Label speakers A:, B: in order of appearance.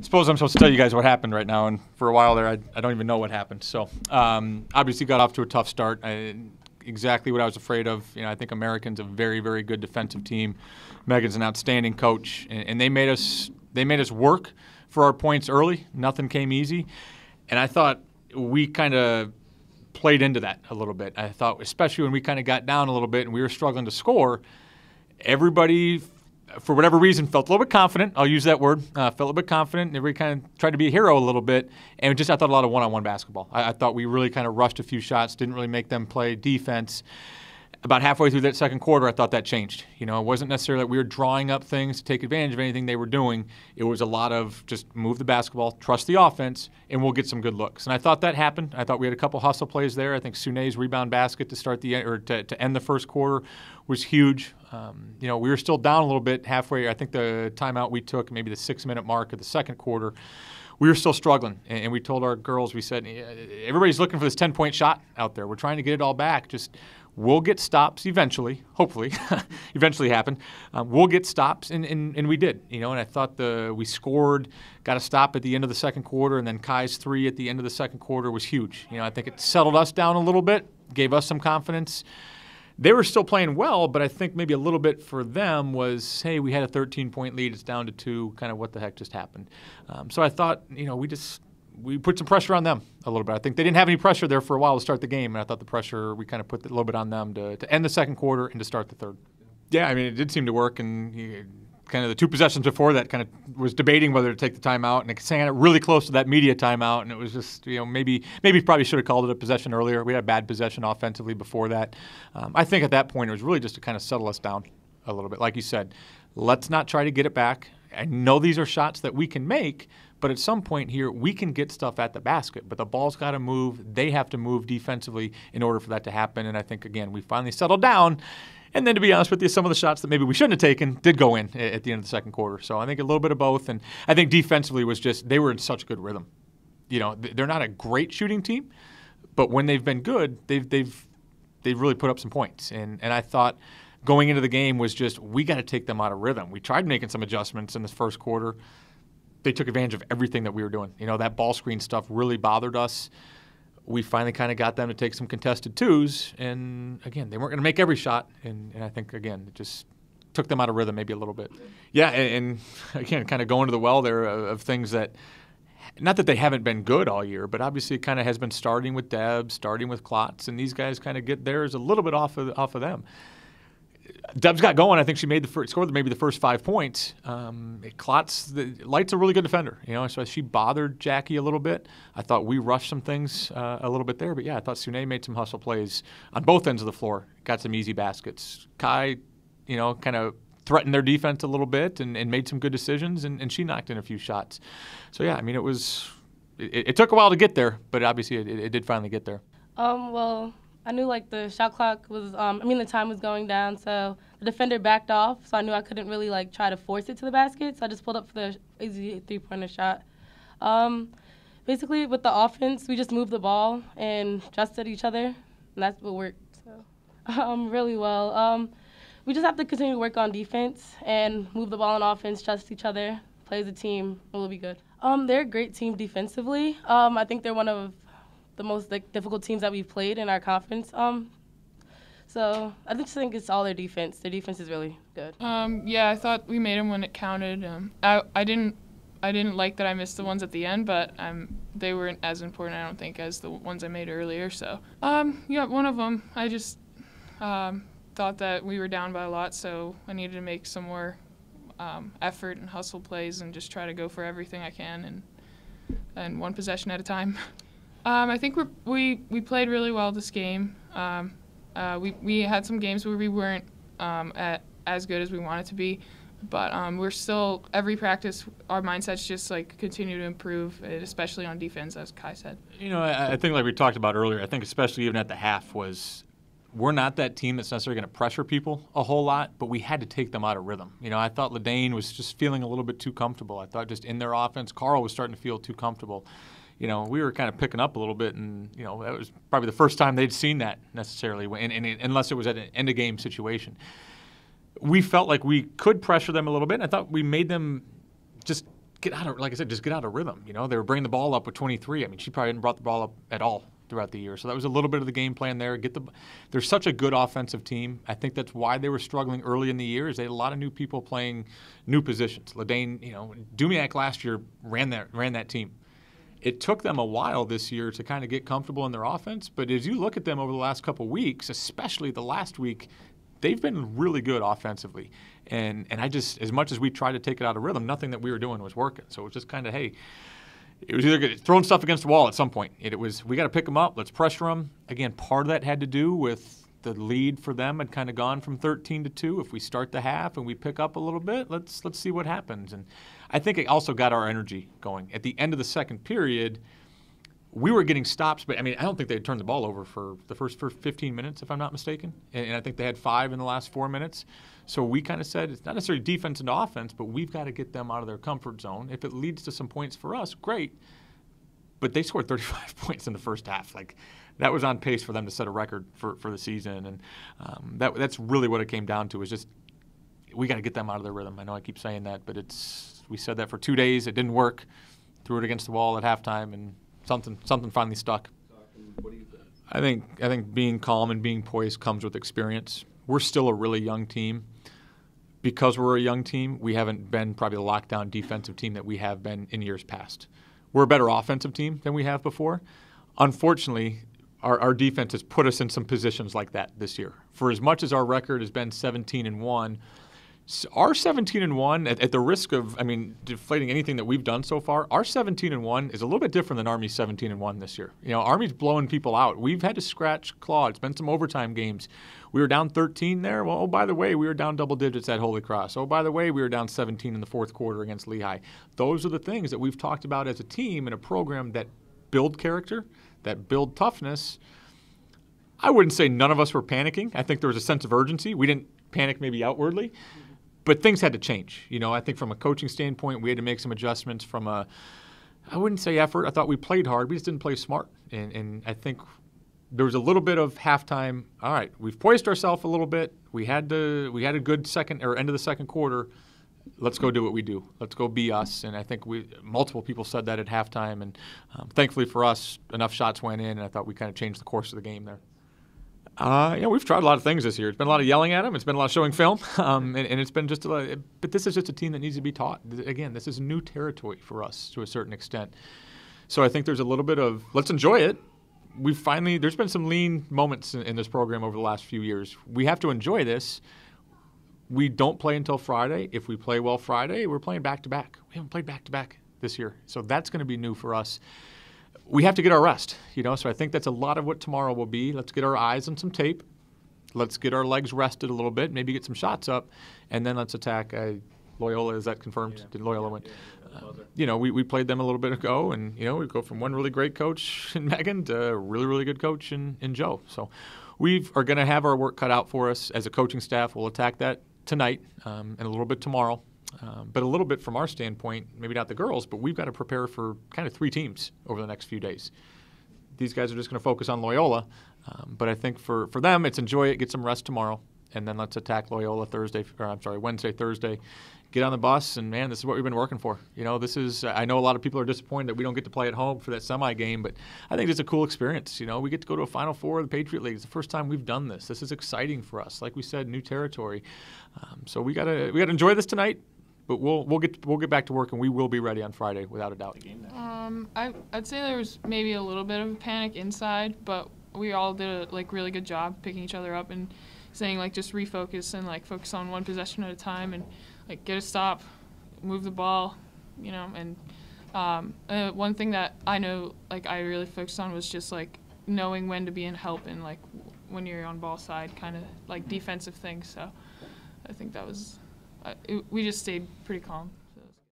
A: suppose I'm supposed to tell you guys what happened right now, and for a while there, I, I don't even know what happened. So, um, obviously, got off to a tough start. I, exactly what I was afraid of. You know, I think American's a very, very good defensive team. Megan's an outstanding coach, and, and they made us they made us work for our points early. Nothing came easy, and I thought we kind of played into that a little bit. I thought, especially when we kind of got down a little bit and we were struggling to score, everybody for whatever reason, felt a little bit confident. I'll use that word. Uh, felt a little bit confident. And Everybody kind of tried to be a hero a little bit, and just I thought a lot of one-on-one basketball. I, I thought we really kind of rushed a few shots, didn't really make them play defense about halfway through that second quarter, I thought that changed. You know, it wasn't necessarily that we were drawing up things to take advantage of anything they were doing. It was a lot of just move the basketball, trust the offense, and we'll get some good looks. And I thought that happened. I thought we had a couple hustle plays there. I think Sune's rebound basket to start the or to, to end the first quarter was huge. Um, you know, we were still down a little bit halfway. I think the timeout we took, maybe the six-minute mark of the second quarter we were still struggling. And we told our girls, we said, everybody's looking for this 10 point shot out there. We're trying to get it all back. Just We'll get stops eventually, hopefully, eventually happen. Um, we'll get stops, and, and, and we did, you know. And I thought the we scored, got a stop at the end of the second quarter, and then Kai's three at the end of the second quarter was huge. You know, I think it settled us down a little bit, gave us some confidence. They were still playing well, but I think maybe a little bit for them was, hey, we had a 13 point lead, it's down to two. Kind of what the heck just happened? Um, so I thought, you know, we just we put some pressure on them a little bit. I think they didn't have any pressure there for a while to start the game, and I thought the pressure we kind of put a little bit on them to, to end the second quarter and to start the third. Yeah, I mean it did seem to work, and he, kind of the two possessions before that kind of was debating whether to take the timeout, and it sang it really close to that media timeout, and it was just you know maybe maybe probably should have called it a possession earlier. We had a bad possession offensively before that. Um, I think at that point it was really just to kind of settle us down a little bit, like you said. Let's not try to get it back. I know these are shots that we can make, but at some point here, we can get stuff at the basket, but the ball's got to move. They have to move defensively in order for that to happen. And I think, again, we finally settled down. And then, to be honest with you, some of the shots that maybe we shouldn't have taken did go in at the end of the second quarter. So I think a little bit of both. And I think defensively was just, they were in such good rhythm. You know, they're not a great shooting team, but when they've been good, they've, they've, they've really put up some points. And, and I thought, going into the game was just we got to take them out of rhythm. We tried making some adjustments in this first quarter they took advantage of everything that we were doing. You know, that ball screen stuff really bothered us. We finally kind of got them to take some contested twos, and again, they weren't going to make every shot. And, and, I think again, it just took them out of rhythm maybe a little bit. Yeah, and, and again, kind of going to the well there of, of things that not that they haven't been good all year, but obviously it kind of has been starting with Deb, starting with Klotz, and these guys kind of get theirs a little bit off of off of them. Deb's got going. I think she made the first, scored maybe the first five points. Um, Klotz, the, Light's a really good defender, you know. So she bothered Jackie a little bit. I thought we rushed some things uh, a little bit there, but yeah, I thought Sune made some hustle plays on both ends of the floor. Got some easy baskets. Kai, you know, kind of threatened their defense a little bit and, and made some good decisions, and, and, she knocked in a few shots. So yeah, I mean, it was. It, it took a while to get there, but obviously it, it did finally get there.
B: Um. Well I knew like the shot clock was, um, I mean the time was going down, so the defender backed off, so I knew I couldn't really like try to force it to the basket, so I just pulled up for the easy three pointer shot. Um, basically, with the offense, we just moved the ball and trusted each other, and that's what worked. So, um, really well. Um, we just have to continue to work on defense and move the ball on offense, trust each other, play as a team, and we'll be good. Um, they're a great team defensively. Um, I think they're one of the most like, difficult teams that we've played in our conference. Um, so I just think it's all their defense. Their defense is really good.
C: Um, yeah, I thought we made them when it counted. Um, I I didn't I didn't like that I missed the ones at the end, but um, they weren't as important I don't think as the ones I made earlier. So um, yeah, one of them I just um, thought that we were down by a lot, so I needed to make some more um, effort and hustle plays and just try to go for everything I can and and one possession at a time. Um, I think we we we played really well this game. Um, uh, we we had some games where we weren't um, at as good as we wanted to be, but um, we're still every practice. Our mindsets just like continue to improve, especially on defense, as Kai said.
A: You know, I, I think like we talked about earlier. I think especially even at the half was we're not that team that's necessarily going to pressure people a whole lot, but we had to take them out of rhythm. You know, I thought Ladane was just feeling a little bit too comfortable. I thought just in their offense, Carl was starting to feel too comfortable you know, we were kind of picking up a little bit, and you know, that was probably the first time they'd seen that necessarily, in, in, unless it was at an end of game situation. We felt like we could pressure them a little bit. And I thought we made them just get out of like I said, just get out of rhythm. You know, they were bringing the ball up with 23. I mean, she probably hadn't brought the ball up at all throughout the year. So that was a little bit of the game plan there. Get the they're such a good offensive team. I think that's why they were struggling early in the year. Is they had a lot of new people playing new positions. Ladane, you know, Dumiak last year ran that ran that team. It took them a while this year to kind of get comfortable in their offense, but as you look at them over the last couple weeks, especially the last week, they've been really good offensively. And and I just as much as we tried to take it out of rhythm, nothing that we were doing was working. So it was just kind of hey, it was either throwing stuff against the wall at some point. It, it was we got to pick them up, let's pressure them. Again, part of that had to do with the lead for them had kind of gone from 13 to 2 if we start the half and we pick up a little bit let's let's see what happens and i think it also got our energy going at the end of the second period we were getting stops, but I mean, I don't think they had turned the ball over for the first, first 15 minutes, if I'm not mistaken. And, and I think they had five in the last four minutes. So we kind of said it's not necessarily defense and offense, but we've got to get them out of their comfort zone. If it leads to some points for us, great. But they scored 35 points in the first half. Like that was on pace for them to set a record for, for the season, and um, that that's really what it came down to. Is just we got to get them out of their rhythm. I know I keep saying that, but it's we said that for two days. It didn't work. Threw it against the wall at halftime, and something something finally stuck. I think I think being calm and being poised comes with experience. We're still a really young team. Because we're a young team, we haven't been probably the lockdown defensive team that we have been in years past. We're a better offensive team than we have before. Unfortunately, our, our defense has put us in some positions like that this year. For as much as our record has been 17 and 1, our 17 and 1 at, at, the risk of i mean deflating anything that we've done so far our 17 and 1 is a little bit different than army's 17 and 1 this year. You know army's blowing people out. We've had to scratch claw. It's been some overtime games. We were down 13 there. Well oh by the way we were down double digits at holy cross. Oh by the way we were down 17 in the fourth quarter against lehigh. Those are the things that we've talked about as a team and a program that build character that build toughness. I wouldn't say none of us were panicking. I think there was a sense of urgency. We didn't panic maybe outwardly but things had to change. You know, I think from a coaching standpoint, we had to make some adjustments. From a, I wouldn't say effort. I thought we played hard. We just didn't play smart. And, and I think there was a little bit of halftime. All right, we've poised ourselves a little bit. We had to. We had a good second or end of the second quarter. Let's go do what we do. Let's go be us. And I think we multiple people said that at halftime. And um, thankfully for us, enough shots went in, and I thought we kind of changed the course of the game there. Uh, yeah, we've tried a lot of things this year. It's been a lot of yelling at them. It's been a lot of showing film, um, and, and, it's been just a but this is just a team that needs to be taught. Again, this is new territory for us to a certain extent. So I think there's a little bit of let's enjoy it. We finally there's been some lean moments in, in this program over the last few years. We have to enjoy this. We don't play until Friday. If we play well Friday, we're playing back to back. We haven't played back to back this year, so that's going to be new for us we have to get our rest, you know. So I think that's a lot of what tomorrow will be. Let's get our eyes on some tape. Let's get our legs rested a little bit, maybe get some shots up, and then let's attack. Uh, Loyola, is that confirmed? Yeah. Did Loyola win? Uh, you know, we, we played them a little bit ago, and you know we go from one really great coach in Megan to a really really good coach in, in Joe. So we are going to have our work cut out for us as a coaching staff. We'll attack that tonight um, and a little bit tomorrow. Um, but a little bit from our standpoint, maybe not the girls, but we've got to prepare for kind of three teams over the next few days. These guys are just going to focus on Loyola, um, but I think for, for them, it's enjoy it, get some rest tomorrow, and then let's attack Loyola Thursday, or I'm sorry, Wednesday, Thursday. Get on the bus, and man, this is what we've been working for. You know, this is, I know a lot of people are disappointed that we don't get to play at home for that semi game, but I think it's a cool experience. You know, we get to go to a Final Four of the Patriot League. It's the first time we've done this. This is exciting for us. Like we said, new territory. Um, so we gotta we gotta enjoy this tonight but we'll we'll get we'll get back to work and we will be ready on Friday without a doubt.
C: Um, I I'd say there was maybe a little bit of a panic inside, but we all did a like really good job picking each other up and saying like just refocus and like focus on one possession at a time and like get a stop, move the ball, you know. And um, uh, one thing that I know like I really focused on was just like knowing when to be in help and like when you're on ball side, kind of like defensive things. So I think that was it, we just stayed pretty calm.